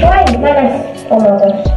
Vai, oh meu Deus.